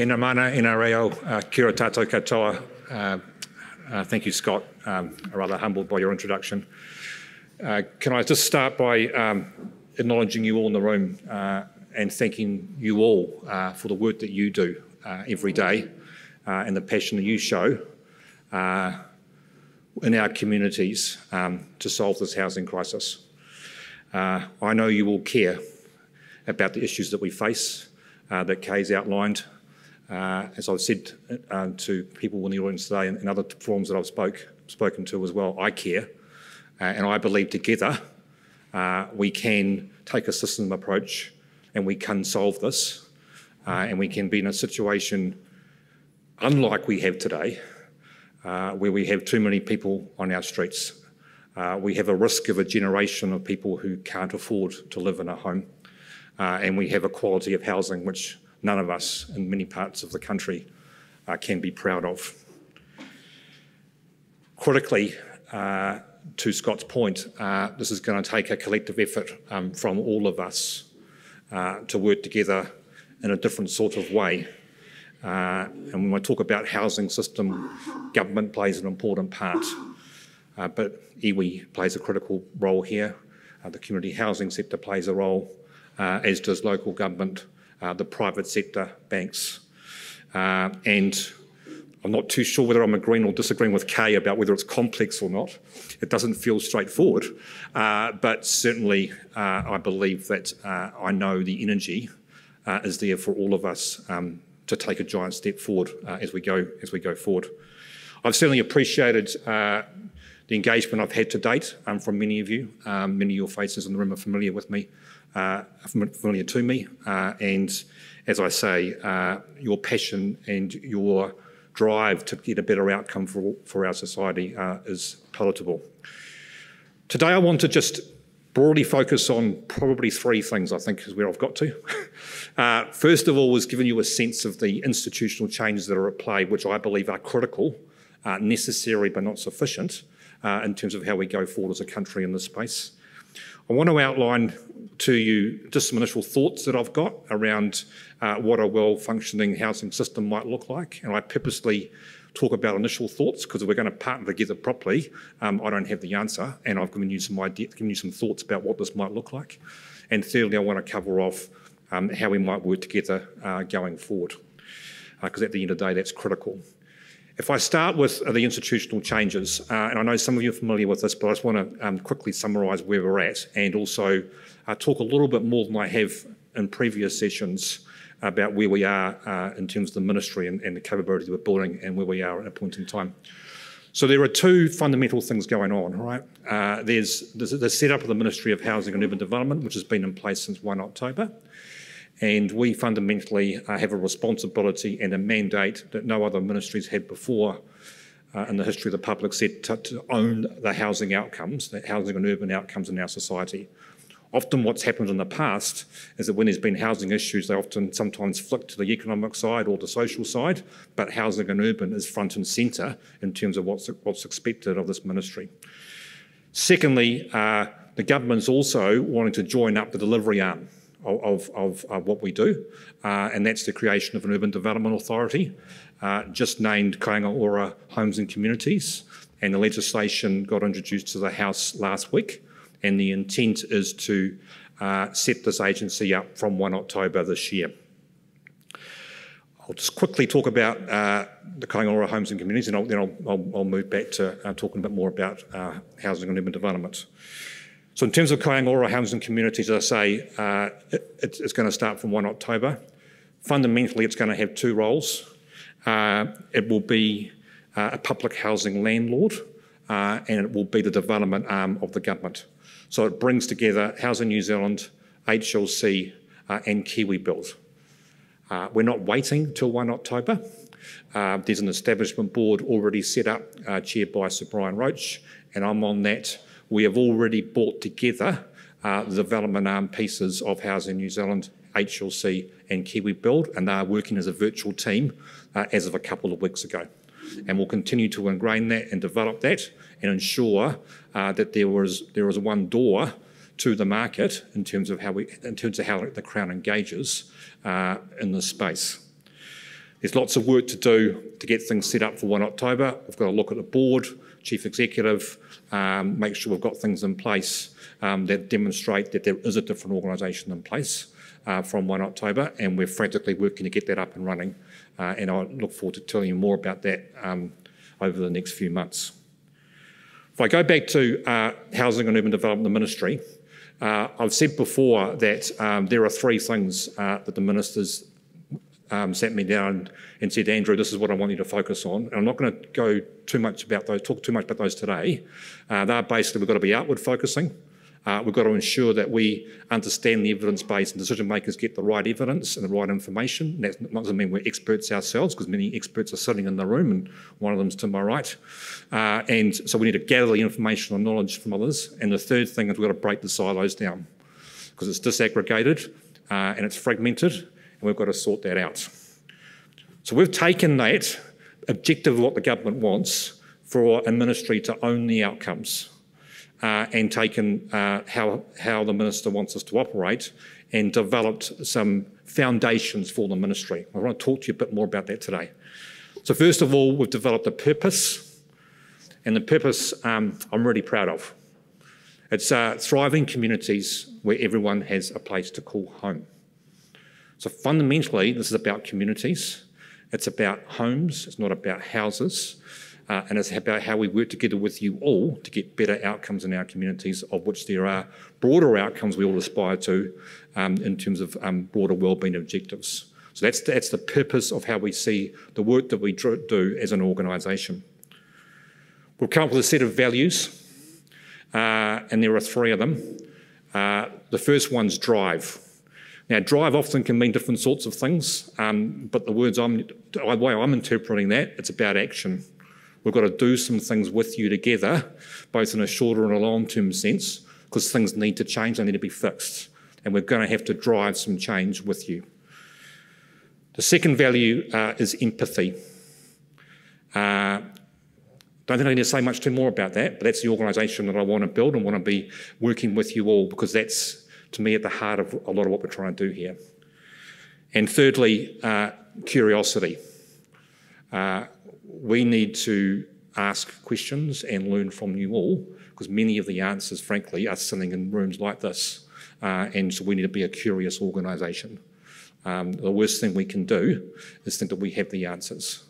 Ina mana, ina reo, uh, kia tātou katoa. Uh, uh, thank you, Scott. Um, I'm rather humbled by your introduction. Uh, can I just start by um, acknowledging you all in the room uh, and thanking you all uh, for the work that you do uh, every day and the passion that you show in our communities um, to solve this housing crisis. Uh, I know you all care about the issues that we face uh, that Kay's outlined. Uh, as I've said uh, to people in the audience today and, and other forums that I've spoke, spoken to as well, I care. Uh, and I believe together uh, we can take a system approach and we can solve this. Uh, and we can be in a situation unlike we have today, uh, where we have too many people on our streets. We have a risk of a generation of people who can't afford to live in a home. And we have a quality of housing which none of us in many parts of the country uh, can be proud of. Critically, uh, to Scott's point, uh, this is going to take a collective effort um, from all of us uh, to work together in a different sort of way. Uh, and when I talk about housing system, government plays an important part, uh, but iwi plays a critical role here. The community housing sector plays a role, as does local government, uh, the private sector, banks. Uh, and I'm not too sure whether I'm agreeing or disagreeing with Kay about whether it's complex or not. It doesn't feel straightforward, uh, but certainly uh, I believe that uh, I know the energy uh, is there for all of us um, to take a giant step forward uh, as we go as we go forward. I've certainly appreciated uh, the engagement I've had to date um, from many of you. Um, many of your faces in the room are familiar with me, familiar to me, and as I say, your passion and your drive to get a better outcome for, for our society uh, is palatable. Today, I want to just broadly focus on probably three things, I think, is where I've got to. uh, first of all, was giving you a sense of the institutional changes that are at play, which I believe are critical, uh, necessary, but not sufficient uh, in terms of how we go forward as a country in this space. I want to outline to you just some initial thoughts that I've got around uh, what a well-functioning housing system might look like. And I purposely talk about initial thoughts because if we're going to partner together properly, um, I don't have the answer, and I've given you some idea, given you some thoughts about what this might look like. And thirdly, I want to cover off um, how we might work together uh, going forward, because uh, at the end of the day, that's critical. If I start with uh, the institutional changes, uh, and I know some of you are familiar with this, but I just want to um, quickly summarise where we're at and also uh, talk a little bit more than I have in previous sessions about where we are uh, in terms of the ministry and, and, the capability we're building and where we are at a point in time. So there are two fundamental things going on, right? Uh, there's, there's the setup of the Ministry of Housing and Urban Development, which has been in place since 1 October. And we fundamentally uh, have a responsibility and a mandate that no other ministries had before uh, in the history of the public sector to own the housing outcomes, the housing and urban outcomes in our society. Often what's happened in the past is that when there's been housing issues, they often sometimes flick to the economic side or the social side, but housing and urban is front and centre in terms of what's, what's expected of this ministry. Secondly, uh, the government's also wanting to join up the delivery arm of, of, of what we do, uh, and that's the creation of an urban development authority, uh, just named Kāinga Ora Homes and Communities, and the legislation got introduced to the House last week, and the intent is to uh, set this agency up from 1 October this year. I'll just quickly talk about uh, the Kāinga Ora Homes and Communities, and I'll, then I'll, I'll, I'll, move back to uh, talking a bit more about uh, housing and urban development. So in terms of Kāinga Ora Housing Communities, as I say, uh, it, it's going to start from 1 October. Fundamentally, it's going to have two roles. Uh, it will be uh, a public housing landlord uh, and it will be the development arm of the government. So it brings together Housing New Zealand, HLC uh, and KiwiBuild. Uh, we're not waiting till 1 October. there's an establishment board already set up, chaired by Sir Brian Roche, and I'm on that we have already brought together uh, the development arm pieces of Housing New Zealand, HLC and KiwiBuild, and they are working as a virtual team uh, as of a couple of weeks ago. And we'll continue to ingrain that and develop that and ensure uh, that there was there is one door to the market in terms of how we in terms of how the Crown engages uh, in this space. There's lots of work to do to get things set up for 1 October. We've got to look at the board, chief executive, um, make sure we've got things in place um, that demonstrate that there is a different organisation in place uh, from 1 October, and we're frantically working to get that up and running. Uh, and I look forward to telling you more about that um, over the next few months. If I go back to uh, Housing and Urban Development Ministry, uh, I've said before that um, there are three things uh, that the ministers um, sat me down and said, Andrew, this is what I want you to focus on. And I'm not going to go too much about those, talk too much about those today. Uh, they're basically, we've got to be outward focusing. Uh, we've got to ensure that we understand the evidence base and decision makers get the right evidence and the right information. That doesn't mean we're experts ourselves, because many experts are sitting in the room, and one of them's to my right. Uh, and so we need to gather the information and knowledge from others. And the third thing is we've got to break the silos down, because it's disaggregated uh, and it's fragmented, and we've got to sort that out. So we've taken that objective of what the government wants for a ministry to own the outcomes uh, and taken uh, how, how the minister wants us to operate and developed some foundations for the ministry. I want to talk to you a bit more about that today. So, first of all, we've developed a purpose, and the purpose um, I'm really proud of. It's uh, thriving communities where everyone has a place to call home. So, fundamentally, this is about communities. It's about homes, it's not about houses uh, and it's about how we work together with you all to get better outcomes in our communities, of which there are broader outcomes we all aspire to um, in terms of um, broader wellbeing objectives. So that's, that's the purpose of how we see the work that we do as an organisation. We've come up with a set of values, uh, and there are three of them. Uh, the first one's drive. Now, drive often can mean different sorts of things, um, but the words I'm, the way I'm interpreting that, it's about action. We've got to do some things with you together, both in a shorter and a long term sense, because things need to change, they need to be fixed. And we're going to have to drive some change with you. The second value uh, is empathy. Uh, don't think I need to say much too more about that, but that's the organisation that I want to build and want to be working with you all because that's, to me, at the heart of a lot of what we're trying to do here. And thirdly, uh, curiosity. Uh, we need to ask questions and learn from you all because many of the answers, frankly, are sitting in rooms like this. Uh, and so we need to be a curious organisation. Um, the worst thing we can do is think that we have the answers.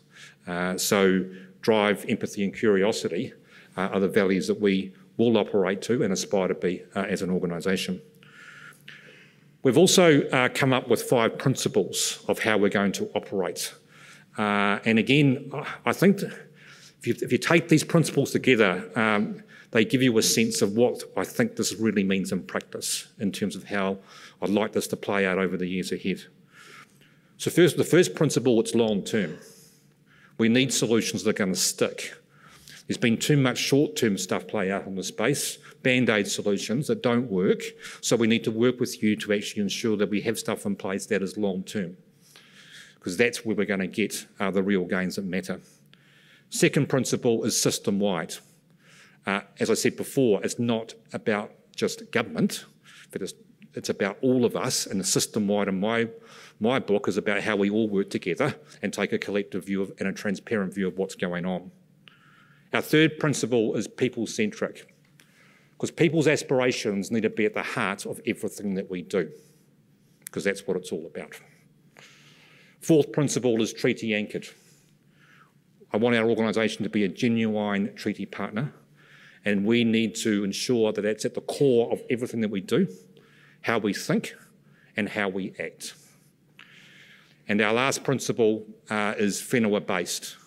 Uh, so drive, empathy and curiosity uh, are the values that we will operate to and aspire to be uh, as an organisation. We've also uh, come up with five principles of how we're going to operate uh, and again, I think if you, if you, take these principles together, um, they give you a sense of what I think this really means in practice in terms of how I'd like this to play out over the years ahead. So first, the first principle, it's long term. We need solutions that are going to stick. There's been too much short-term stuff play out in the space, band-aid solutions that don't work. So we need to work with you to actually ensure that we have stuff in place that is long-term because that's where we're going to get uh, the real gains that matter. Second principle is system wide. Uh, as I said before, it's not about just government, but it's, it's about all of us and the system wide. And my, my book is about how we all work together and take a collective view of, and a transparent view of what's going on. Our third principle is people centric, because people's aspirations need to be at the heart of everything that we do, because that's what it's all about. Fourth principle is treaty anchored. I want our organisation to be a genuine treaty partner, and we need to ensure that that's at the core of everything that we do, how we think, and how we act. And our last principle uh, is whenua based.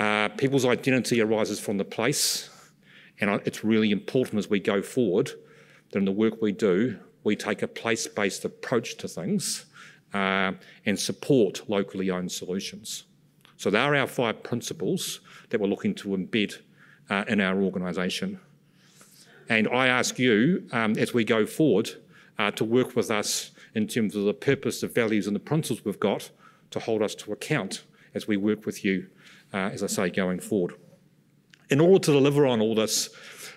Uh, people's identity arises from the place, and it's really important as we go forward that in the work we do, we take a place based approach to things uh, and support locally owned solutions. So, they are our five principles that we're looking to embed uh, in our organisation. And I ask you, um, as we go forward, uh, to work with us in terms of the purpose, the values, and the principles we've got to hold us to account as we work with you, as I say, going forward. In order to deliver on all this,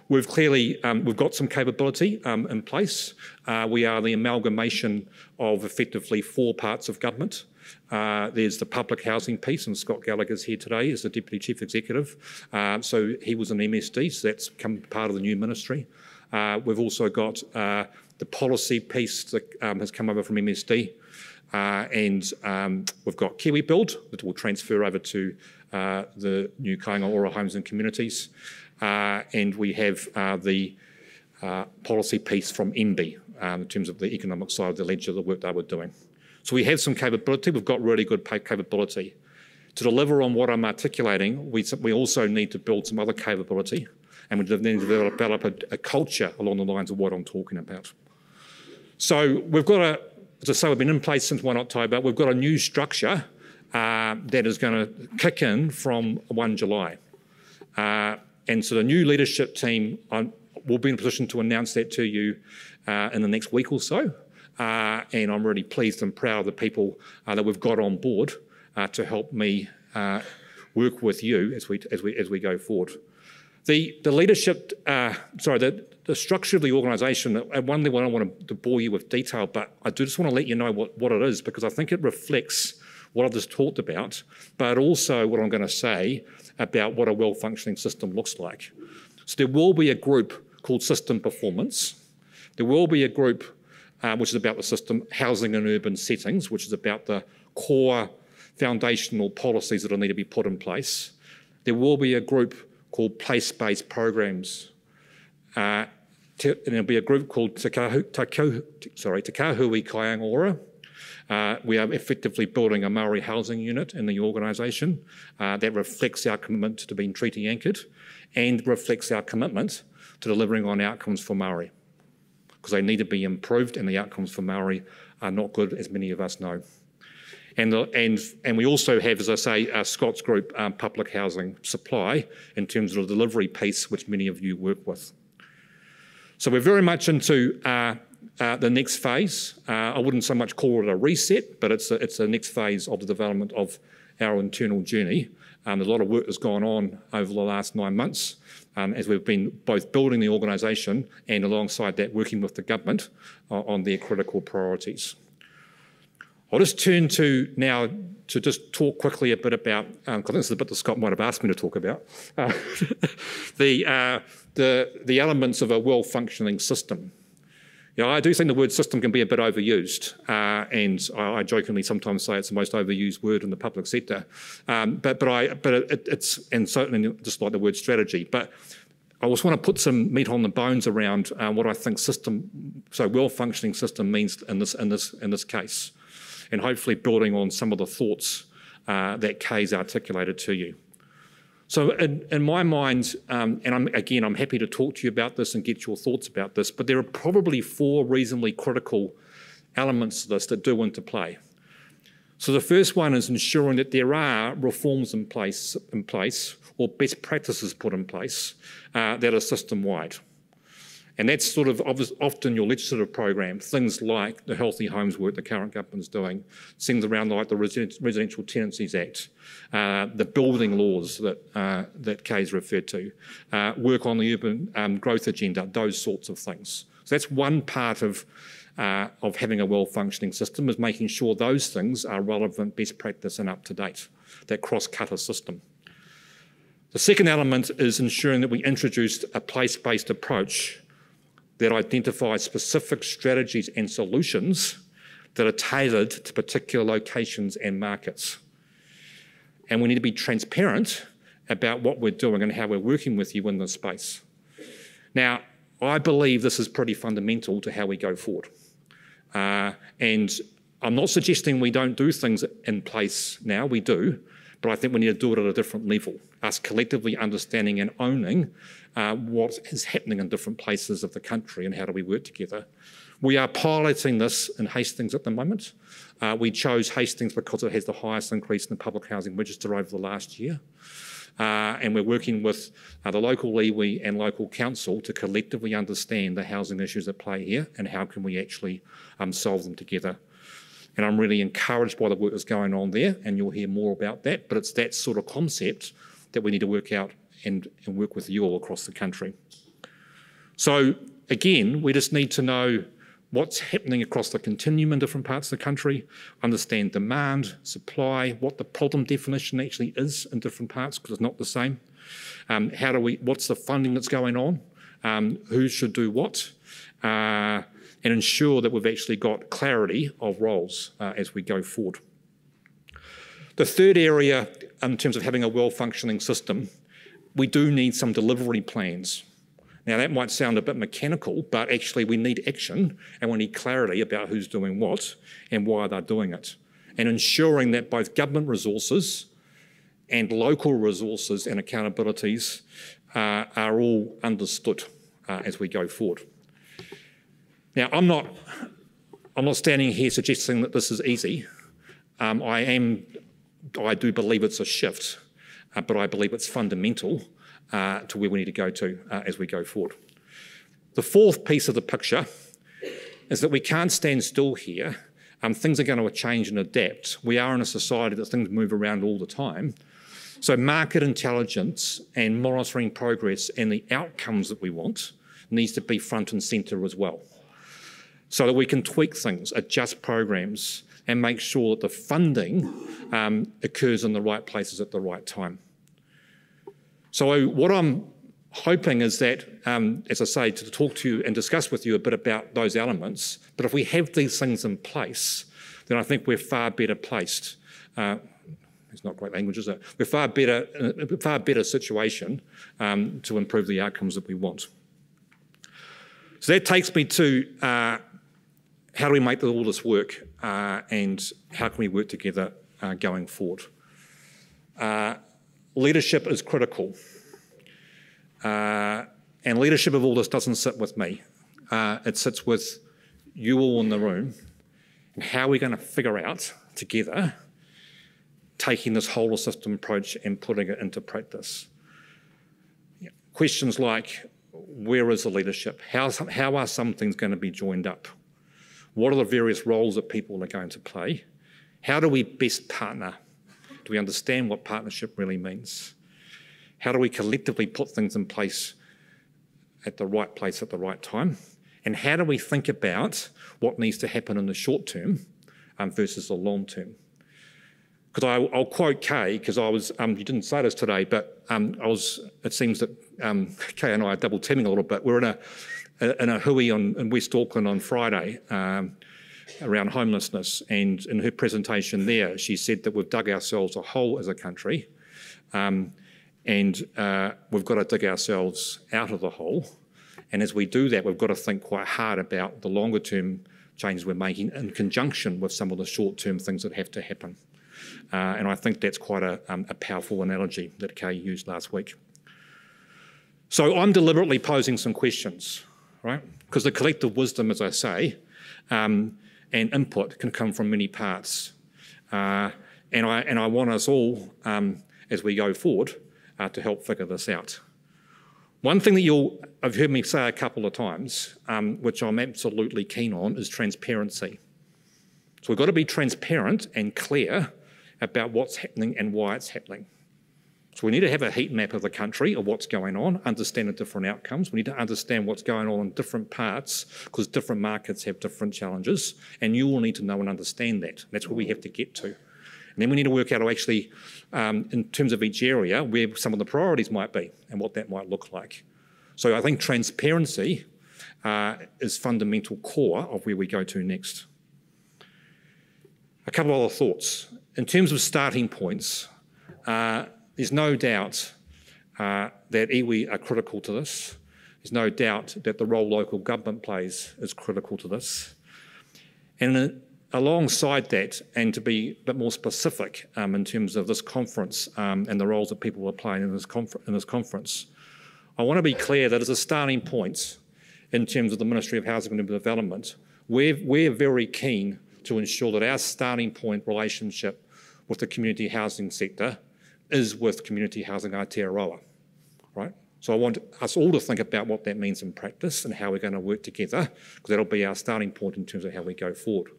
We've clearly um, we've got some capability um, in place. Uh, we are the amalgamation of effectively four parts of government. Uh, there's the public housing piece, and Scott Gallagher's here today as the Deputy Chief Executive. Uh, so he was an MSD, so that's come part of the new ministry. Uh, we've also got uh, the policy piece that um, has come over from MSD. Uh, and um, we've got Kiwi Build that will transfer over to uh, Uh, the new Kāinga Ora Homes and Communities. Uh, and we have uh, the policy piece from MBIE um, in terms of the economic side of the ledger, the work they were doing. So we have some capability. We've got really good capability. To deliver on what I'm articulating, we, we also need to build some other capability and we need to develop, develop a, a, culture along the lines of what I'm talking about. So we've got a, as I say, we've been in place since 1 October. We've got a new structure uh, that is going to kick in from 1 July. Uh, and so the new leadership team I'm, will be in a position to announce that to you uh, in the next week or so. Uh, and I'm really pleased and proud of the people uh, that we've got on board uh, to help me uh, work with you as we, as we, as we go forward. The, the leadership, uh, sorry, the, the structure of the organisation, at one level I don't want to bore you with detail, but I do just want to let you know what, what it is because I think it reflects what I've just talked about, but also what I'm going to say about what a well-functioning system looks like. So there will be a group called System Performance. There will be a group uh, which is about the system, housing and urban settings, which is about the core foundational policies that will need to be put in place. There will be a group called place-based programs. Uh, and there'll be a group called Te Kahu, sorry, Te Kahui Kāinga Ora. Uh, we are effectively building a Maori housing unit in the organisation uh, that reflects our commitment to being treaty anchored and reflects our commitment to delivering on outcomes for Maori because they need to be improved and the outcomes for Maori are not good, as many of us know. And, the, and, and we also have, as I say, uh, Scott's Group um, Public Housing Supply in terms of the delivery piece, which many of you work with. So we're very much into uh, uh, the next phase. Uh, I wouldn't so much call it a reset, but it's a, it's the next phase of the development of our internal journey. Um, there's a lot of work that's gone on over the last nine months um, as we've been both building the organisation and alongside that working with the government uh, on their critical priorities. I'll just turn to now to just talk quickly a bit about, because um, this is the bit that Scott might have asked me to talk about, uh, the, uh, the, the elements of a well-functioning system. Know, I do think the word system can be a bit overused, uh, and I, I, jokingly sometimes say it's the most overused word in the public sector. Um, but but I but it, it's and certainly just like the word strategy. But I just want to put some meat on the bones around uh, what I think system, so well-functioning system means in this in this in this case, and hopefully building on some of the thoughts uh, that Kay's articulated to you. So in, in my mind, um, and I'm, again, I'm happy to talk to you about this and get your thoughts about this, but there are probably four reasonably critical elements to this that do into play. So the first one is ensuring that there are reforms in place, in place or best practices put in place uh, that are system-wide. And that's sort of often your legislative program, things like the Healthy Homes work the current government's doing, things around like the Residential Tenancies Act, uh, the building laws that, uh, that Kay's referred to, uh, work on the urban um, growth agenda, those sorts of things. So that's one part of, uh, of having a well-functioning system is making sure those things are relevant, best practice and up to date, that cross-cutter system. The second element is ensuring that we introduced a place-based approach that identify specific strategies and solutions that are tailored to particular locations and markets. And we need to be transparent about what we're doing and how we're working with you in this space. Now, I believe this is pretty fundamental to how we go forward. Uh, and I'm not suggesting we don't do things in place now, we do, but I think we need to do it at a different level, us collectively understanding and owning uh, what is happening in different places of the country and how do we work together. We are piloting this in Hastings at the moment. Uh, we chose Hastings because it has the highest increase in the public housing register over the last year. Uh, and we're working with uh, the local iwi and local council to collectively understand the housing issues at play here and how can we actually um, solve them together. And I'm really encouraged by the work that's going on there, and you'll hear more about that. But it's that sort of concept that we need to work out and, and work with you all across the country. So again, we just need to know what's happening across the continuum in different parts of the country, understand demand, supply, what the problem definition actually is in different parts because it's not the same. Um, how do we? What's the funding that's going on? Um, who should do what? Uh, and ensure that we've actually got clarity of roles uh, as we go forward. The third area, in terms of having a well-functioning system, we do need some delivery plans. Now, that might sound a bit mechanical, but actually we need action and we need clarity about who's doing what and why they're doing it. And ensuring that both government resources and local resources and accountabilities uh, are all understood uh, as we go forward. Now, I'm not, I'm not standing here suggesting that this is easy. Um, I am, I do believe it's a shift, uh, but I believe it's fundamental uh, to where we need to go to uh, as we go forward. The fourth piece of the picture is that we can't stand still here. Um, things are going to change and adapt. We are in a society that things move around all the time. So, market intelligence and monitoring progress and the outcomes that we want needs to be front and centre as well. So that we can tweak things, adjust programs, and make sure that the funding um, occurs in the right places at the right time. So, what I'm hoping is that, um, as I say, to talk to you and discuss with you a bit about those elements. But if we have these things in place, then I think we're far better placed. Uh, it's not great language, is it? We're far better, in a far better situation um, to improve the outcomes that we want. So that takes me to uh, how do we make all this work uh, and how can we work together uh, going forward? Uh, leadership is critical. Uh, and leadership of all this doesn't sit with me. Uh, it sits with you all in the room. And how are we going to figure out together taking this whole system approach and putting it into practice? Questions like where is the leadership? How, how are some things going to be joined up? What are the various roles that people are going to play? How do we best partner do we understand what partnership really means? How do we collectively put things in place at the right place at the right time? And how do we think about what needs to happen in the short term um, versus the long term? Because I'll quote Kay, because I was, um, you didn't say this today, but um, I was, it seems that um, Kay and I are double teaming a little bit. We're in a, in a hui on, in West Auckland on Friday, um, around homelessness. And in her presentation there, she said that we've dug ourselves a hole as a country um, and uh, we've got to dig ourselves out of the hole. And as we do that, we've got to think quite hard about the longer term changes we're making in conjunction with some of the short term things that have to happen. Uh, and I think that's quite a, um, a powerful analogy that Kay used last week. So I'm deliberately posing some questions, right? Because the collective wisdom, as I say, um, and input can come from many parts. Uh, and, I, and I want us all, um, as we go forward, uh, to help figure this out. One thing that you'll have heard me say a couple of times, um, which I'm absolutely keen on, is transparency. So we've got to be transparent and clear about what's happening and why it's happening. So we need to have a heat map of the country of what's going on, understand the different outcomes. We need to understand what's going on in different parts because different markets have different challenges, and you will need to know and understand that. That's where we have to get to. And then we need to work out how actually, um, in terms of each area, where some of the priorities might be and what that might look like. So I think transparency uh, is fundamental core of where we go to next. A couple of other thoughts. In terms of starting points, uh, there's no doubt uh, that iwi are critical to this. There's no doubt that the role local government plays is critical to this. And uh, alongside that, and to be a bit more specific um, in terms of this conference um, and the roles that people are playing in this, in this conference, I want to be clear that as a starting point in terms of the Ministry of Housing and Development, we're, we're very keen to ensure that our starting point relationship with the community housing sector is with community housing Aotearoa, right? So I want us all to think about what that means in practice and how we're going to work together, because that'll be our starting point in terms of how we go forward.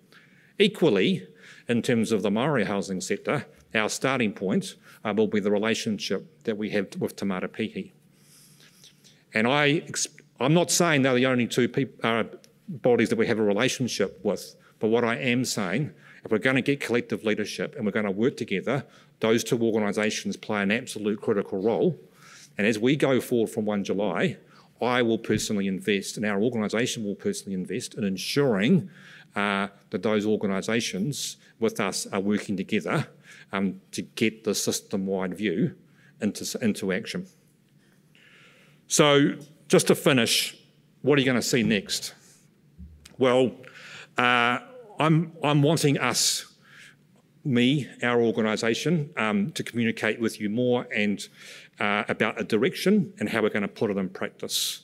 Equally, in terms of the Maori housing sector, our starting point uh, will be the relationship that we have with Te Matapihi. And I, I'm not saying they're the only two uh, bodies that we have a relationship with. But what I am saying, if we're going to get collective leadership and we're going to work together, those two organisations play an absolute critical role. And as we go forward from 1 July, I will personally invest and our organisation will personally invest in ensuring uh, that those organisations with us are working together um, to get the system-wide view into, into action. So just to finish, what are you going to see next? Well, uh, I'm, I'm wanting us, me, our organisation, um, to communicate with you more and uh, about a direction and how we're going to put it in practice.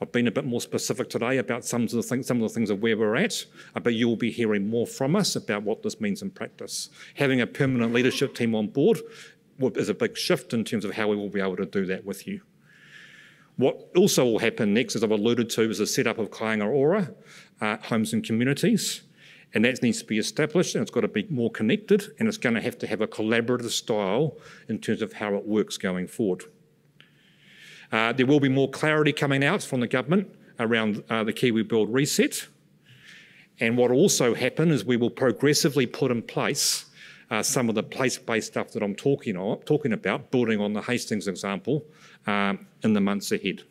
I've been a bit more specific today about some of the things, some of the things of where we're at, uh, but you'll be hearing more from us about what this means in practice. Having a permanent leadership team on board is a big shift in terms of how we will be able to do that with you. What also will happen next, as I've alluded to, is the setup of Kāinga Ora, uh, homes and communities. And that needs to be established and it's got to be more connected and it's going to have to have a collaborative style in terms of how it works going forward. Uh, there will be more clarity coming out from the government around uh, the Kiwi Build reset. And what also happen is we will progressively put in place uh, some of the place-based stuff that I'm talking, on, talking about, building on the Hastings example um, in the months ahead.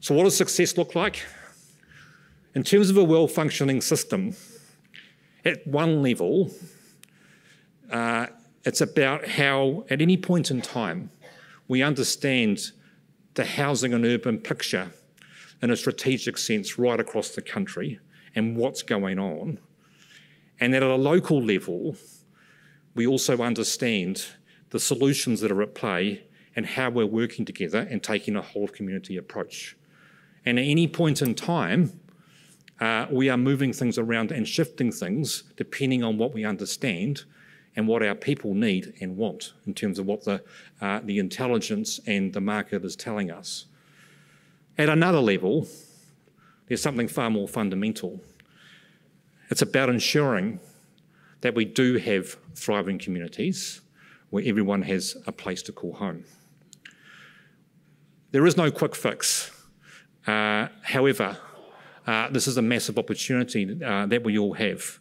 So what does success look like? In terms of a well-functioning system, at one level, uh, it's about how, at any point in time, we understand the housing and urban picture in a strategic sense right across the country and what's going on. And at a local level, we also understand the solutions that are at play and how we're working together and taking a whole community approach. And at any point in time, uh, we are moving things around and shifting things depending on what we understand and what our people need and want in terms of what the, uh, the intelligence and the market is telling us. At another level, there's something far more fundamental. It's about ensuring that we do have thriving communities where everyone has a place to call home. There is no quick fix. Uh, however, uh, this is a massive opportunity uh, that we all have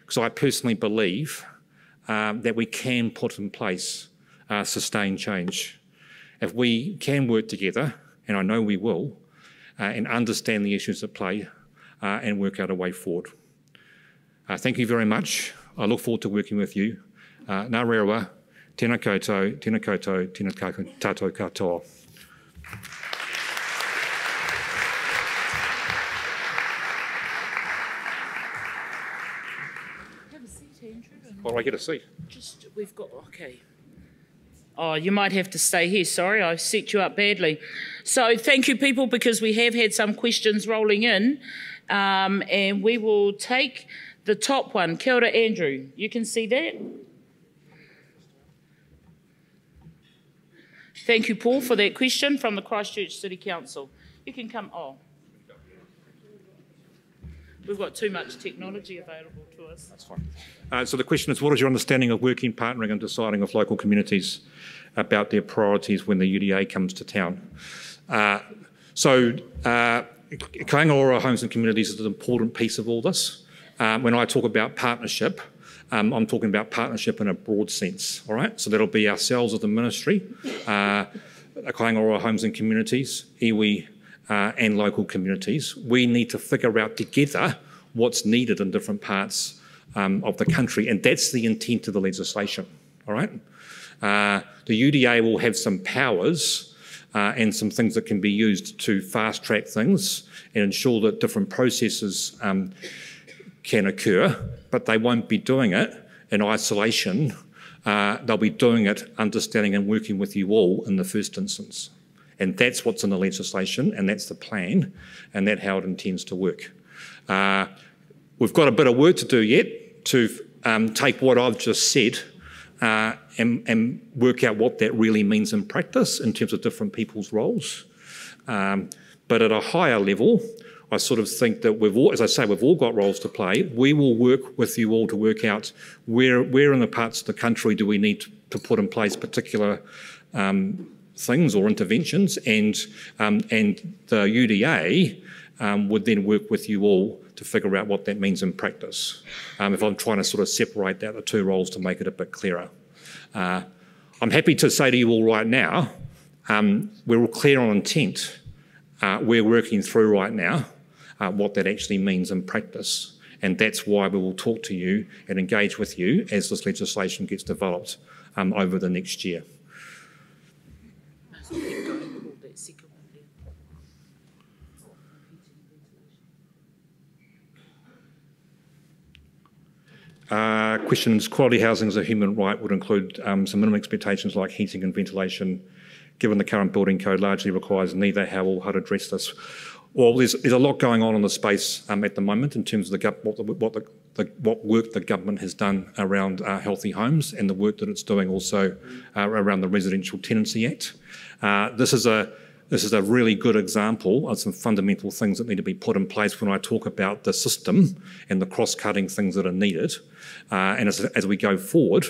because I personally believe um, that we can put in place uh, sustained change. If we can work together, and I know we will, uh, and understand the issues at play and work out a way forward. Thank you very much. I look forward to working with you. Uh, nā rewa, tēnā koutou, tēnā koutou, tēnā tātou katoa. I get a seat? Just, we've got, okay. Oh, you might have to stay here. Sorry, I set you up badly. So thank you, people, because we have had some questions rolling in. Um, and we will take the top one. Kia ora, Andrew. You can see that? Thank you, Paul, for that question from the Christchurch City Council. You can come. Oh. We've got too much technology available to us. That's fine. Uh, so the question is, what is your understanding of working, partnering and deciding with local communities about their priorities when the UDA comes to town? Uh, so uh, Kāinga Ora Homes and Communities is an important piece of all this. Um, when I talk about partnership, um, I'm talking about partnership in a broad sense, all right? So that'll be ourselves as the ministry, uh, Kāinga Homes and Communities, iwi, uh, and local communities. We need to figure out together what's needed in different parts um, of the country, and that's the intent of the legislation. All right, uh, the UDA will have some powers uh, and some things that can be used to fast track things and ensure that different processes um, can occur, but they won't be doing it in isolation. Uh, they'll be doing it understanding and working with you all in the first instance. And that's what's in the legislation, and that's the plan, and that's how it intends to work. Uh, we've got a bit of work to do yet to um, take what I've just said uh, and, and, work out what that really means in practice in terms of different people's roles. Um, but at a higher level, I sort of think that we've all, as I say, we've all got roles to play. We will work with you all to work out where, where in the parts of the country do we need to put in place particular um, things or interventions, and um, and the UDA um, would then work with you all to figure out what that means in practice. Um, if I'm trying to sort of separate out the two roles to make it a bit clearer. Uh, I'm happy to say to you all right now, um, we're all clear on intent. Uh, we're working through right now uh, what that actually means in practice. And that's why we will talk to you and engage with you as this legislation gets developed um, over the next year. Uh, questions, quality housing as a human right would include um, some minimum expectations like heating and ventilation, given the current building code largely requires neither how or how to address this. Well, there's, there's a lot going on in the space um, at the moment in terms of the, what, the, what, the, the, what work the government has done around uh, healthy homes and the work that it's doing also uh, around the Residential Tenancy Act. Uh, this is a this is a really good example of some fundamental things that need to be put in place when I talk about the system and the cross-cutting things that are needed. Uh, and as, as, we go forward,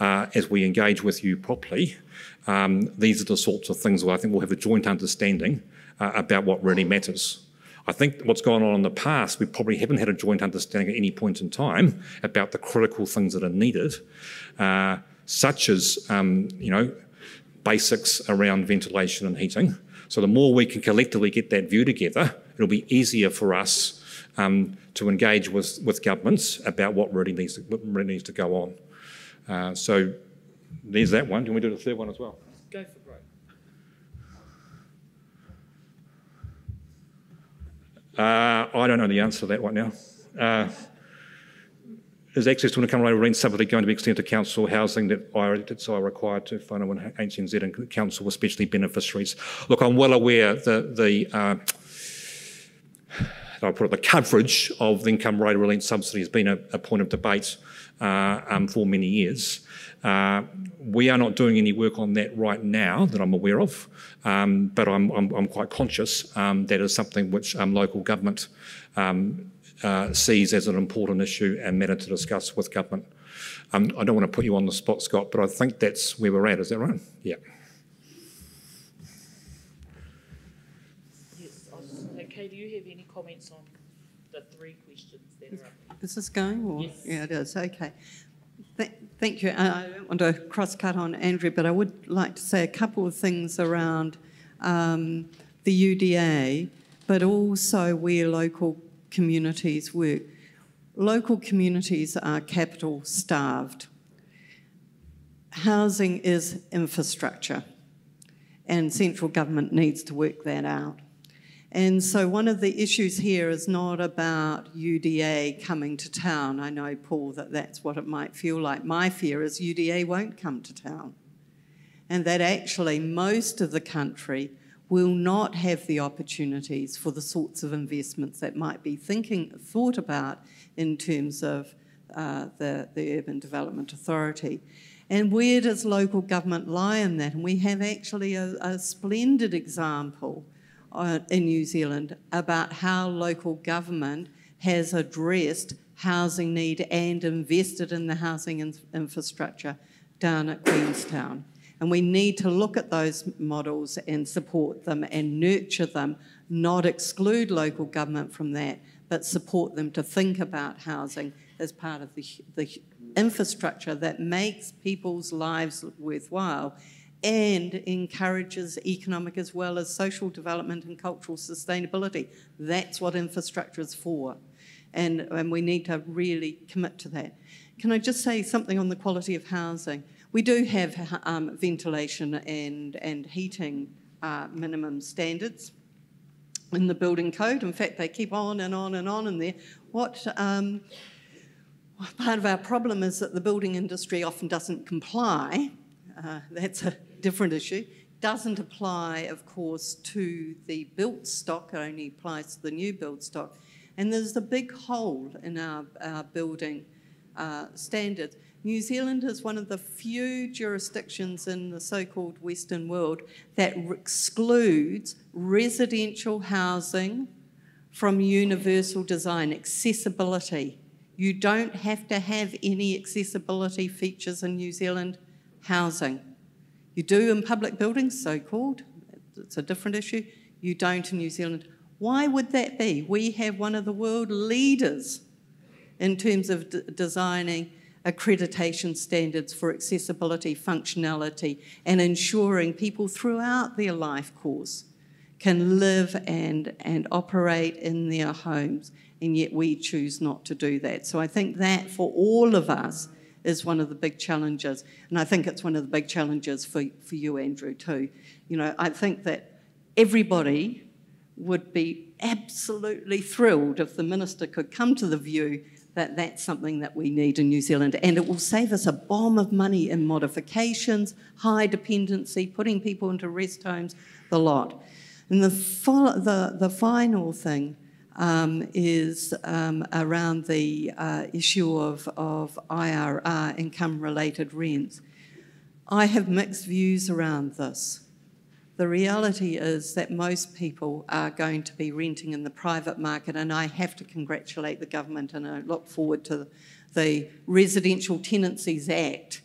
uh, as we engage with you properly, um, these are the sorts of things where I think we'll have a joint understanding uh, about what really matters. I think what's gone on in the past, we probably haven't had a joint understanding at any point in time about the critical things that are needed, uh, such as, um, you know, basics around ventilation and heating. So the more we can collectively get that view together, it'll be easier for us um, to engage with, with governments about what really needs to, what really needs to go on. Uh, so there's that one. Can we do the third one as well? Go for it. Uh, I don't know the answer to that right now. Uh, is access to rate rent subsidy going to be extended to council housing that I so are required to fund when HNZ and council, especially beneficiaries? Look, I'm well aware that the uh, I put it, the coverage of the income rate relief subsidy has been a, a point of debate uh, um, for many years. Uh, we are not doing any work on that right now that I'm aware of, um, but I'm, I'm, I'm, quite conscious um, that is something which um, local government um, uh, sees as an important issue and matter to discuss with government. Um, I don't want to put you on the spot, Scott, but I think that's where we're at. Is that right? Yeah. Yes. Okay, do you have any comments on the three questions that are up? Is this going? Or? Yes. Yeah, it is. Okay. Th- thank you. I don't want to cross cut on Andrew, but I would like to say a couple of things around um, the UDA, but also where local communities work. Local communities are capital starved. Housing is infrastructure, and central government needs to work that out. And so, one of the issues here is not about UDA coming to town. I know, Paul, that that's what it might feel like. My fear is UDA won't come to town, and that actually most of the country will not have the opportunities for the sorts of investments that might be thinking thought about in terms of uh, the, the Urban Development Authority. And where does local government lie in that? And we have actually a, a splendid example uh, in New Zealand about how local government has addressed housing need and invested in the housing in- infrastructure down at Queenstown. And we need to look at those models and support them and nurture them, not exclude local government from that, but support them to think about housing as part of the, the infrastructure that makes people's lives worthwhile and encourages economic as well as social development and cultural sustainability. That's what infrastructure is for. And, and we need to really commit to that. Can I just say something on the quality of housing? We do have um, ventilation and, and heating uh, minimum standards in the building code. In fact, they keep on and on and on in there. What um, part of our problem is that the building industry often doesn't comply. Uh, that's a different issue. Doesn't apply, of course, to the built stock. It only applies to the new build stock. And there's a big hole in our, our building uh, standards. New Zealand is one of the few jurisdictions in the so called Western world that excludes residential housing from universal design, accessibility. You don't have to have any accessibility features in New Zealand housing. You do in public buildings, so called, it's a different issue. You don't in New Zealand. Why would that be? We have one of the world leaders in terms of designing accreditation standards for accessibility, functionality, and ensuring people throughout their life course can live and, and operate in their homes, and yet we choose not to do that. So I think that for all of us is one of the big challenges, and I think it's one of the big challenges for, for you, Andrew, too. You know, I think that everybody would be absolutely thrilled if the minister could come to the view that that's something that we need in New Zealand. And it will save us a bomb of money in modifications, high dependency, putting people into rest homes, the lot. And the, the, the final thing um, is um, around the uh, issue of, of IRR, income related rents. I have mixed views around this. The reality is that most people are going to be renting in the private market, and I have to congratulate the government and I look forward to the Residential Tenancies Act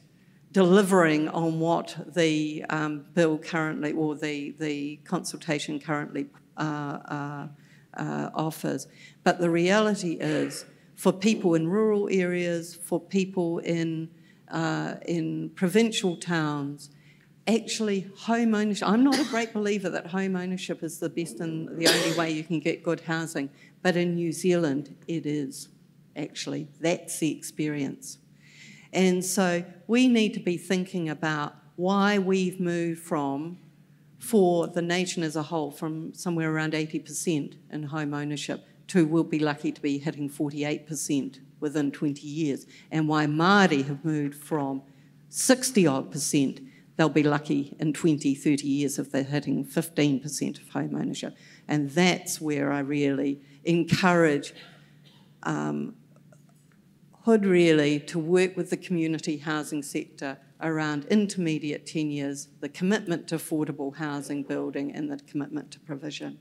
delivering on what the um, bill currently or the, the consultation currently uh, uh, uh, offers. But the reality is, for people in rural areas, for people in, uh, in provincial towns, actually home ownership. I'm not a great believer that home ownership is the best and the only way you can get good housing, but in New Zealand it is actually. That's the experience. And so we need to be thinking about why we've moved from, for the nation as a whole, from somewhere around 80% in home ownership to we'll be lucky to be hitting 48% within 20 years, and why Māori have moved from 60 odd percent they'll be lucky in 20, 30 years if they're hitting 15% of home ownership. And that's where I really encourage um, HUD really to work with the community housing sector around intermediate tenures, the commitment to affordable housing building, and the commitment to provision.